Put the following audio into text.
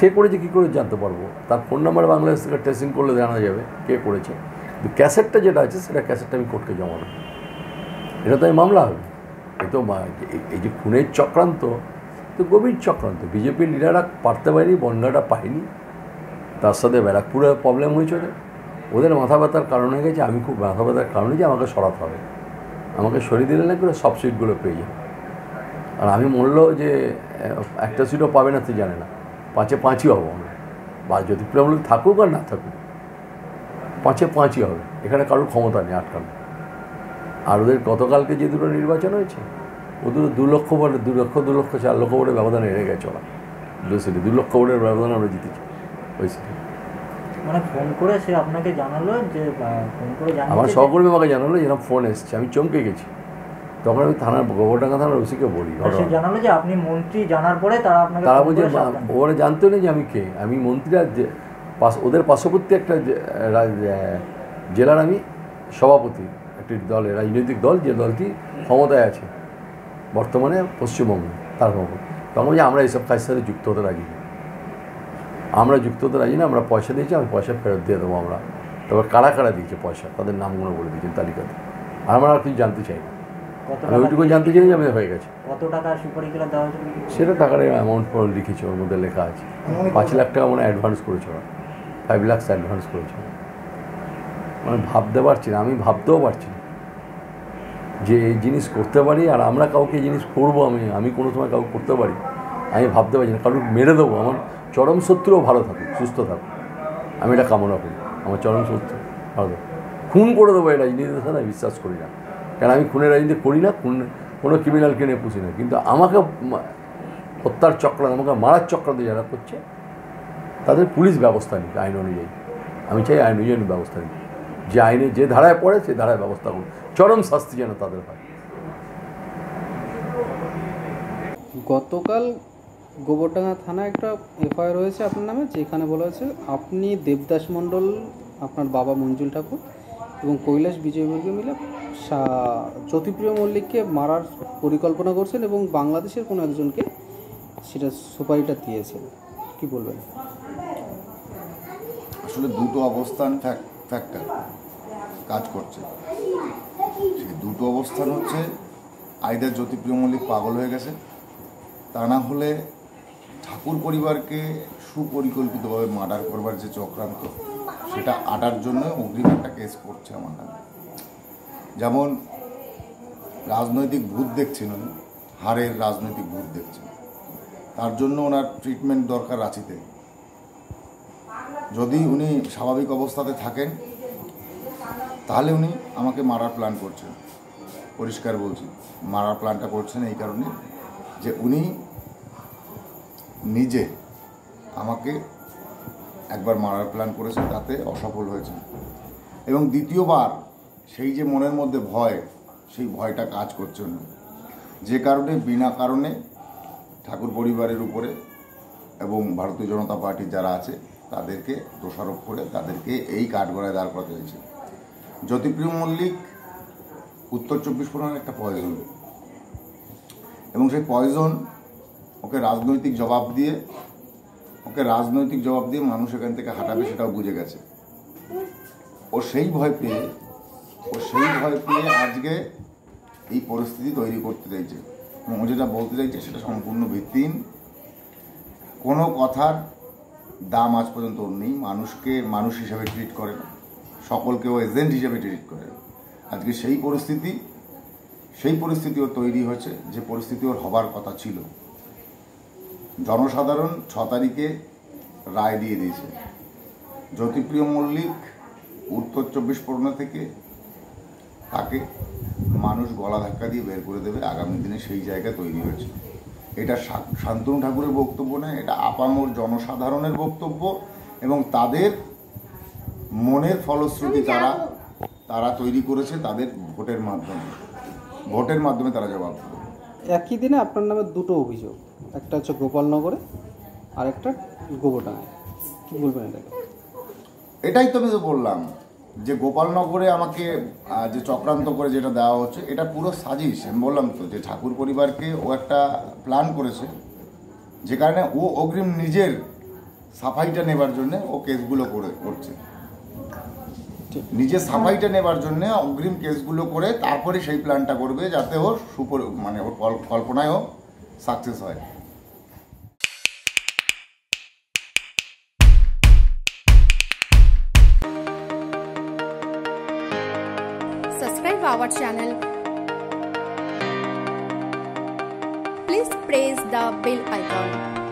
কে করেছে, কী করে জানতে পারব? তার ফোন নাম্বার বাংলাদেশ থেকে ট্রেসিং করলে জানা যাবে কে করেছে। ক্যাসেটটা যেটা আছে, সেটা ক্যাসেটটা আমি কোর্টকে জমা দেবো। এটা তো আমি মামলা হবে। এই তো এই- যে খুনের চক্রান্ত তো গভীর চক্রান্ত। বিজেপির লিডাররা পারতে পারেনি, বন্যাটা পায়নি। তার সাথে ব্যারাকপুরে প্রবলেম হয়েছে ওদের। মাথা ব্যথার কারণ হয়ে গেছে। আমি খুব মাথা ব্যথার কারণে যে আমাকে সরাতে হবে। আমাকে সরিয়ে দিলে না করে সব সিটগুলো পেয়ে যাবে। আর আমি বলল যে একটা সিটও পাবে না তুই জানে না। পাঁচে পাঁচই হব আমরা। বা যদি তৃণমূল থাকুক আর না থাকুক পাঁচে পাঁচই হবে। এখানে কারোর ক্ষমতা নেই আটকানো আর ওদের গতকালকে যে দুটো নির্বাচন হয়েছে ও দুটো দু লক্ষ ভোটে দু লক্ষ দু লক্ষ চার লক্ষ ভোটের ব্যবধানে হেরে গেছে ওরা। দু সিটে দু লক্ষ ভোটের ব্যবধানে আমরা জিতেছি ওই সিটে মানে ফোন করে সে আপনাকে জানালো যে ফোন করে আমার সহকর্মী আমাকে জানালো যেরকম ফোন এসছে। আমি চমকে গেছি। তখন আমি থানার গোবরডাঙ্গা থানার ওসিকে বলি সে জানালো যে আপনি মন্ত্রী জানার পরে তারা আপনাকে তারা বলছে। ওরা জানতো না যে আমি কে। আমি মন্ত্রীরা যে পাশ ওদের পার্শ্ববর্তী একটা জেলার আমি সভাপতি একটি দলের রাজনৈতিক দল যে দলটি ক্ষমতায় আছে বর্তমানে পশ্চিমবঙ্গে তার খবর তখন বলছি আমরা এইসব কাজের সাথে যুক্ত হতে রাজি না। আমরা যুক্ত হতে রাজি না আমরা পয়সা দিয়েছি আমি পয়সা ফেরত দিয়ে দেবো আমরা। তবে কারা কারা দিয়েছে পয়সা? তাদের নামগুলো বলে দিয়েছেন তালিকাতে। আর আমরা আর কিছু জানতে চাই না। ওইটুকু জানতে হয়ে গেছে। কত টাকা সুপারিগুলো দেওয়া হয়েছিল সেটা টাকার অ্যামাউন্ট পর লিখেছে ওর মধ্যে লেখা আছে। পাঁচ লাখ টাকা মানে অ্যাডভান্স করেছে ওরা। ফাইভ লাখস অ্যাডভান্স করেছে। মানে ভাবতে পারছি না আমি ভাবতেও পারছি না। যে এই জিনিস করতে পারি আর আমরা কাউকে এই জিনিস করব আমি আমি কোনো সময় কাউকে করতে পারি আমি ভাবতে পারছি না। কারণ মেরে দেবো আমার চরম শত্রুও ভালো থাকুক সুস্থ থাকুক। আমি এটা কামনা করি আমার চরম শত্রু ভালো খুন করে দেবো এটা জিনিস বিশ্বাস করি না। কারণ আমি খুনের রাজনীতি করি না, খুন, কোনো ক্রিমিনালকে নিয়ে পুষি না। কিন্তু আমাকে হত্যার চক্রান্ত, আমাকে মারার চক্রান্ত যারা করছে, তাদের পুলিশ ব্যবস্থা নিক আইন অনুযায়ী। আমি চাই আইন অনুযায়ী ব্যবস্থা নিক। যে আইনে যে ধারায় পড়ে সেই ধারায় ব্যবস্থা করুন চরম শাস্তি যেন তাদের হয়। গতকাল গোবরডাঙ্গা থানায় একটা এফআইআর হয়েছে আপনার নামে, যেখানে বলা হয়েছে, আপনি দেবদাস মণ্ডল, আপনার বাবা মঞ্জুল ঠাকুর এবং কৈলাস বিজয়বর্গ মিলে জ্যোতিপ্রিয় মল্লিককে মারার পরিকল্পনা করছেন এবং বাংলাদেশের কোনো একজনকে সেটা সুপারিটা দিয়েছেন। কি বলবেন? আসলে দুটো অবস্থান ফ্যাক- ফ্যাক্টর কাজ করছে। সেই দুটো অবস্থান হচ্ছে, আইদার জ্যোতিপ্রিয় মল্লিক পাগল হয়ে গেছে, তা না হলে ঠাকুর পরিবারকে সুপরিকল্পিতভাবে মার্ডার করবার যে চক্রান্ত সেটা আটার জন্য অগ্রিম একটা কেস করছে আমার নামে। যেমন রাজনৈতিক ভূত দেখছেন উনি হারের রাজনৈতিক ভূত দেখছেন তার জন্য ওনার ট্রিটমেন্ট দরকার রাঁচিতে। যদি উনি স্বাভাবিক অবস্থাতে থাকেন, তাহলে উনি আমাকে মারার প্ল্যান করছেন। পরিষ্কার বলছি, মারার প্ল্যানটা করছেন এই কারণে যে উনি নিজে আমাকে একবার মারার প্ল্যান করেছেন তাতে অসফল হয়েছেন এবং দ্বিতীয়বার সেই যে মনের মধ্যে ভয়, সেই ভয়টা কাজ করছে না। যে কারণে, বিনা কারণে ঠাকুর পরিবারের উপরে এবং ভারতীয় জনতা পার্টির যারা আছে, তাদেরকে দোষারোপ করে তাদেরকে এই কাঠগড়ায় দাঁড় করাতে হয়েছে। জ্যোতিপ্রিয় মল্লিক উত্তর চব্বিশ পরগনার একটা পয়জন এবং সেই পয়জন ওকে রাজনৈতিক জবাব দিয়ে ওকে রাজনৈতিক জবাব দিয়ে মানুষ এখান থেকে হাঁটাবে সেটাও বুঝে গেছে। ও সেই ভয় পেয়ে, ও সেই ভয় পেয়ে আজকে এই পরিস্থিতি তৈরি করতে চাইছে। এবং ও যেটা বলতে চাইছে সেটা সম্পূর্ণ ভিত্তিহীন। কোনো কথার দাম আজ পর্যন্ত ওর নেই। মানুষকে, মানুষ হিসাবে ট্রিট করে না। সকলকে ও এজেন্ট হিসাবে ট্রিট করে আজকে সেই পরিস্থিতি সেই পরিস্থিতি ওর তৈরি হয়েছে। যে পরিস্থিতি ওর হবার কথা ছিল। জনসাধারণ ছ তারিখে রায় দিয়ে দিয়েছে। জ্যোতিপ্রিয় মল্লিক উত্তর চব্বিশ পরগনা থেকে তাকে মানুষ গলা ধাক্কা দিয়ে বের করে দেবে, আগামী দিনে সেই জায়গা তৈরি হয়েছে। এটা শান্তনু ঠাকুরের বক্তব্য নয়, এটা আপামর জনসাধারণের বক্তব্য এবং তাদের মনের ফলশ্রুতি তারা তারা তৈরি করেছে তাদের ভোটের মাধ্যমে। ভোটের মাধ্যমে তারা জবাব দেবে। একই দিনে আপনার নামে দুটো অভিযোগ। একটা হচ্ছে গোপালনগরে আর একটা গোবরডাঙ্গায়। কি বলবেন এটাকে এটাই তো আমি তো বললাম, যে গোপালনগরে আমাকে যে চক্রান্ত করে যেটা দেওয়া হচ্ছে, এটা পুরো সাজিশ। আমি বললাম তো যে ঠাকুর পরিবারকে ও একটা প্ল্যান করেছে, যে কারণে ও অগ্রিম নিজের সাফাইটা নেবার জন্য ও কেসগুলো করে, করছে। ঠিক। নিজের সাফাইটা নেবার জন্য অগ্রিম কেসগুলো করে তারপরে সেই প্ল্যানটা করবে যাতে ওর সুপর মানে ওর কল- কল্পনায়ও সাকসেস হয় subscribe our channel. Please press the bell icon.